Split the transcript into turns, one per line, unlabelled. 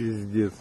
Пиздец.